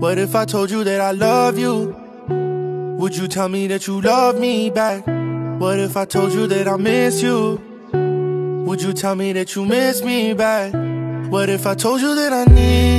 What if I told you that I love you? Would you tell me that you love me back? What if I told you that I miss you? Would you tell me that you miss me back? What if I told you that I need?